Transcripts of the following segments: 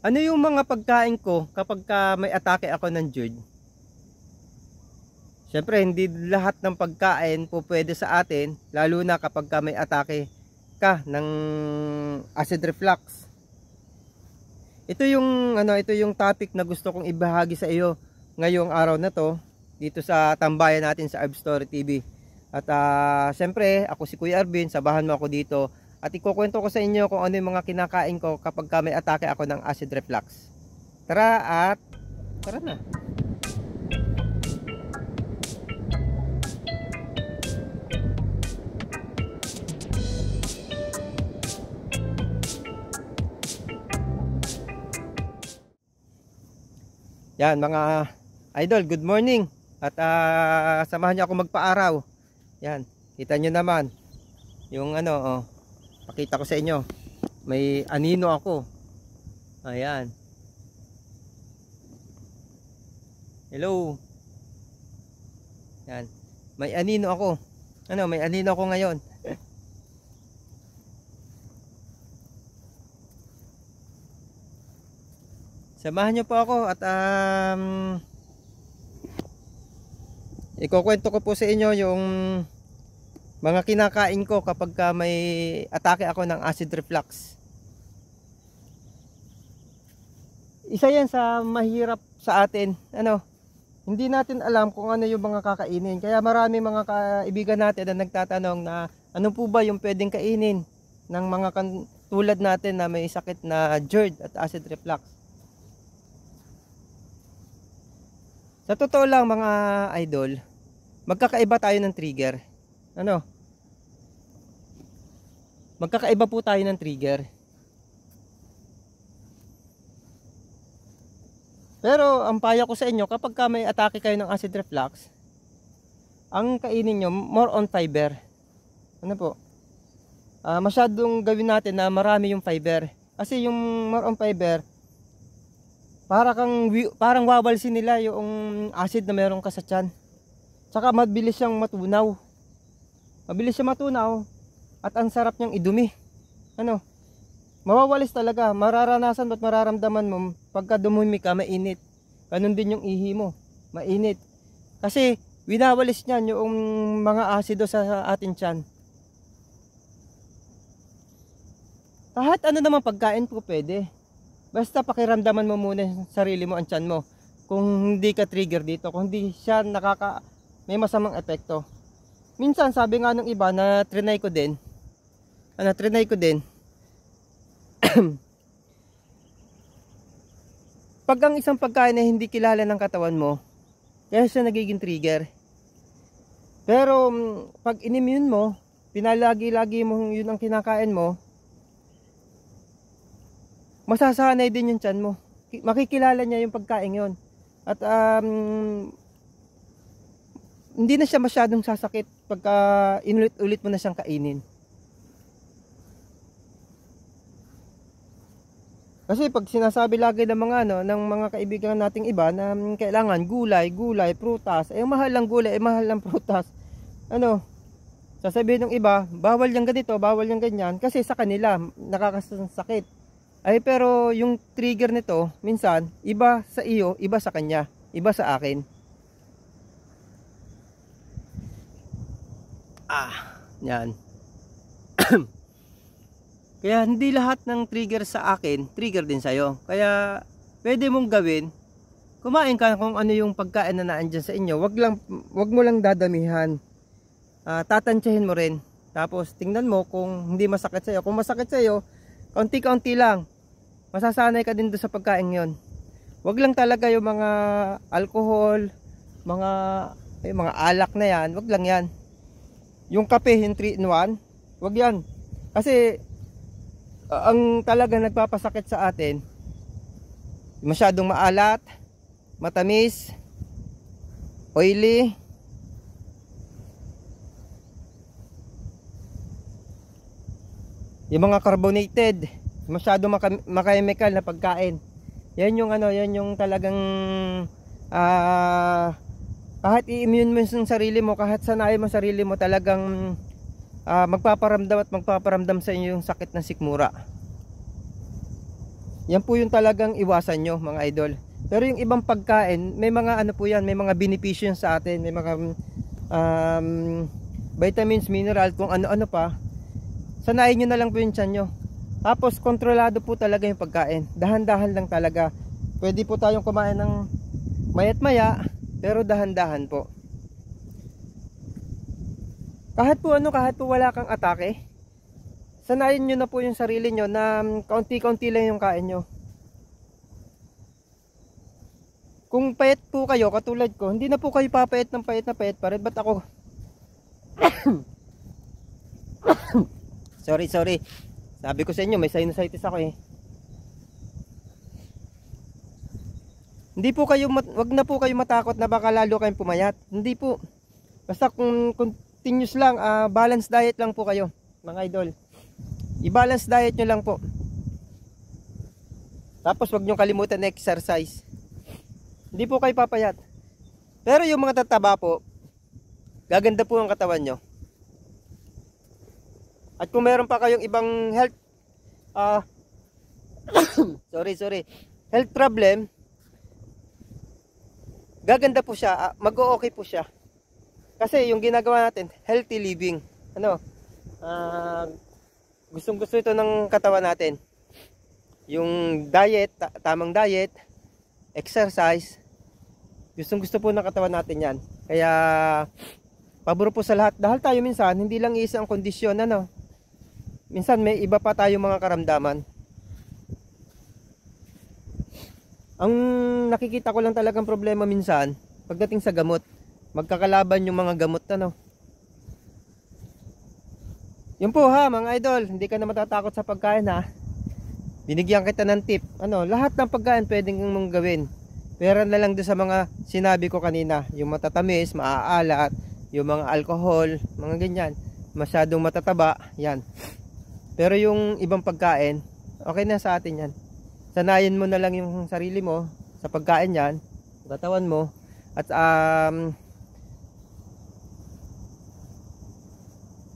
Ano yung mga pagkain ko kapag ka may atake ako ng Jude? Siyempre, hindi lahat ng pagkain po pwede sa atin, lalo na kapag ka may atake ka ng acid reflux. Ito yung ano, ito yung topic na gusto kong ibahagi sa iyo ngayong araw na to dito sa tambayan natin sa Herb Story TV. At uh, siyempre, ako si Kuya Arvin, sabahan mo ako dito at ikukwento ko sa inyo kung ano yung mga kinakain ko kapag ka may atake ako ng acid reflux. Tara at tara na. Yan mga idol, good morning. At uh, samahan niyo ako magpa-araw. Yan, kita niyo naman yung ano oh, pakita ko sa inyo. May anino ako. Ayan. Hello? Yan may anino ako. Ano may anino ako ngayon. Samahan nyo po ako at um, ikukwento ko po sa inyo yung mga kinakain ko kapag ka may atake ako ng acid reflux. Isa yan sa mahirap sa atin. Ano hindi natin alam kung ano yung mga kakainin. Kaya marami mga kaibigan natin na nagtatanong na ano po ba yung pwedeng kainin ng mga tulad natin na may sakit na GERD at acid reflux. Sa totoo lang mga idol magkakaiba tayo ng trigger ano? Magkakaiba po tayo ng trigger. Pero ang payo ko sa inyo kapag ka may atake kayo ng acid reflux ang kainin nyo more on fiber. Ano po? Uh, masyadong gawin natin na marami yung fiber. Kasi yung more on fiber para kang parang wabalsin nila yung acid na meron ka sa tiyan. Tsaka mabilis siyang matunaw. Mabilis siyang matunaw at ang sarap niyang idumi. Ano? Mawawalis talaga. Mararanasan at mararamdaman mo pagka dumumi ka, mainit. Ganun din yung ihi mo. Mainit. Kasi winawalis niyan yung mga asido sa atin tiyan. Kahit ano naman pagkain po pwede. Basta pakiramdaman mo muna sa sarili mo ang tiyan mo. Kung hindi ka trigger dito, kung hindi siya nakaka may masamang epekto. Minsan sabi nga ng iba na trinay ko din, ano, trinay ko din, pag ang isang pagkain na hindi kilala ng katawan mo, kaya siya nagiging trigger. Pero mm, pag inimune mo, pinalagi-lagi mo yun ang kinakain mo, masasanay din yung tiyan mo. Makikilala niya yung pagkain yon. At um, hindi na siya masyadong sasakit pagka inulit-ulit mo na siyang kainin. Kasi pag sinasabi lagi ng mga ano, ng mga kaibigan nating iba na kailangan gulay, gulay, prutas, eh mahal lang gulay, eh mahal lang prutas. Ano? Sasabihin ng iba, bawal yang ganito, bawal yang ganyan kasi sa kanila nakakasakit. Ay pero yung trigger nito, minsan iba sa iyo, iba sa kanya, iba sa akin. Ah, yan. Kaya hindi lahat ng trigger sa akin, trigger din sa'yo. Kaya pwede mong gawin, kumain ka kung ano yung pagkain na naandyan sa inyo. Wag, lang, wag mo lang dadamihan. Uh, tatansyahin mo rin. Tapos tingnan mo kung hindi masakit sa'yo. Kung masakit sa'yo, kaunti-kaunti lang. Masasanay ka din doon sa pagkain yon. Wag lang talaga yung mga alcohol, mga, yung mga alak na yan. Wag lang yan yung kape yung 3 in 1 wag yan. Kasi uh, ang talaga nagpapasakit sa atin masyadong maalat matamis oily. Yung mga carbonated masyadong maka-chemical na pagkain. Yan yung ano yan yung talagang ah uh, kahit i-immune mo yung sarili mo kahit sanayin mo sarili mo talagang uh, magpaparamdam at magpaparamdam sa inyo yung sakit ng sikmura Yan po yung talagang iwasan nyo mga idol. Pero yung ibang pagkain, may mga ano po yan, may mga beneficyo sa atin, may mga um, vitamins, mineral, kung ano-ano pa. Sanayin nyo na lang po yung tiyan nyo. Tapos kontrolado po talaga yung pagkain. Dahan-dahan lang talaga. Pwede po tayong kumain ng mayat maya, pero dahan-dahan po. Kahit po ano, kahit po wala kang atake, sanayin nyo na po yung sarili nyo na kaunti-kaunti lang yung kain nyo. Kung payat po kayo, katulad ko, hindi na po kayo papayat ng payat na payat pa rin. Ba't ako? sorry, sorry. Sabi ko sa inyo, may sinusitis ako eh. Hindi po kayo, wag na po kayo matakot na baka lalo kayong pumayat. Hindi po. Basta kung continuous lang, uh, balance diet lang po kayo, mga idol. I-balance diet nyo lang po. Tapos wag nyo kalimutan exercise. Hindi po kayo papayat. Pero yung mga tataba po, gaganda po ang katawan nyo. At kung meron pa kayong ibang health, uh, sorry, sorry, health problem, gaganda po siya, uh, mag-o-okay po siya. Kasi yung ginagawa natin, healthy living. Ano, uh, gustong gusto ito ng katawan natin. Yung diet, tamang diet, exercise, gustong gusto po ng katawan natin yan. Kaya, pabor po sa lahat. Dahil tayo minsan, hindi lang isa ang kondisyon, ano. Minsan may iba pa tayo mga karamdaman. Ang nakikita ko lang talagang problema minsan, pagdating sa gamot, magkakalaban yung mga gamot, ano. Yun po ha, mga idol, hindi ka na matatakot sa pagkain ha. Binigyan kita ng tip. Ano, lahat ng pagkain pwedeng mong gawin. Pero na lang doon sa mga sinabi ko kanina, yung matatamis, maaalat, yung mga alcohol, mga ganyan, masyadong matataba, yan. Pero yung ibang pagkain, okay na sa atin yan. Sanayin mo na lang yung sarili mo sa pagkain yan, katawan mo, at um,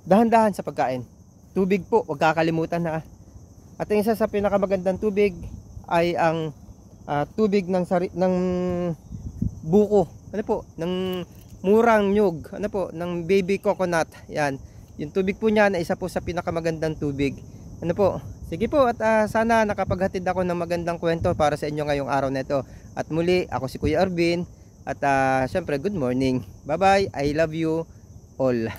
dahan-dahan sa pagkain. Tubig po, huwag kakalimutan na at isa sa pinakamagandang tubig ay ang uh, tubig ng sari ng buko. Ano po? Ng murang nyug. Ano po? Ng baby coconut. Yan. Yung tubig po niya na isa po sa pinakamagandang tubig. Ano po? Sige po at uh, sana nakapaghatid ako ng magandang kwento para sa inyo ngayong araw na ito. At muli, ako si Kuya Arvin. At uh, syempre, good morning. Bye bye. I love you all.